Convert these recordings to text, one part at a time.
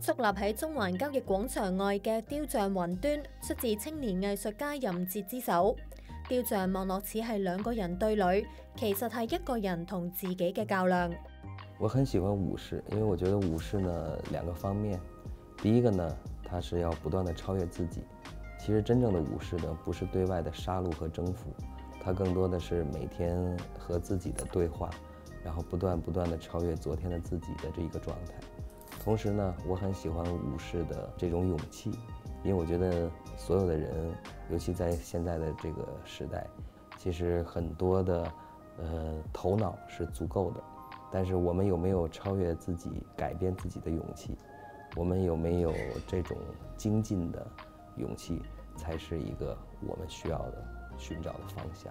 矗立喺中環交易廣場外嘅雕像雲端，出自青年藝術家任哲之手。雕像望落似係兩個人對壘，其實係一個人同自己嘅較量。我很喜歡武士，因為我覺得武士呢兩個方面，第一個呢，他是要不斷地超越自己。其實真正的武士呢，不是對外的殺戮和征服，他更多的是每天和自己的對話，然後不斷不斷地超越昨天的自己的这一個狀態。同时呢，我很喜欢武士的这种勇气，因为我觉得所有的人，尤其在现在的这个时代，其实很多的，呃，头脑是足够的。但是我们有没有超越自己、改变自己的勇气？我们有没有这种精进的勇气，才是一个我们需要的寻找的方向。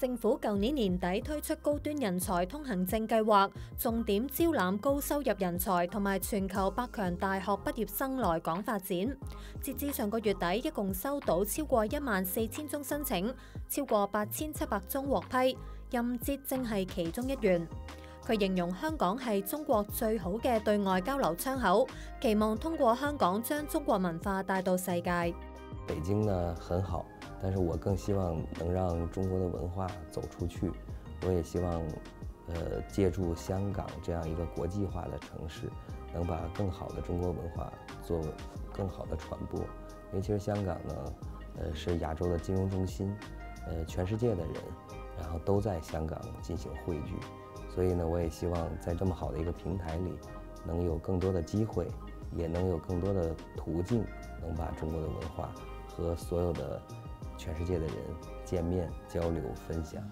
政府舊年年底推出高端人才通行證計劃，重點招攬高收入人才同埋全球百強大學畢業生來港發展。截至上個月底，一共收到超過一萬四千宗申請，超過八千七百宗獲批。任哲正係其中一員，佢形容香港係中國最好嘅對外交流窗口，期望通過香港將中國文化帶到世界。北京呢很好，但是我更希望能让中国的文化走出去。我也希望，呃，借助香港这样一个国际化的城市，能把更好的中国文化做更好的传播。因為其實香港呢，呃，是亚洲的金融中心，呃，全世界的人。然后都在香港进行汇聚，所以呢，我也希望在这么好的一个平台里，能有更多的机会，也能有更多的途径，能把中国的文化和所有的全世界的人见面、交流、分享。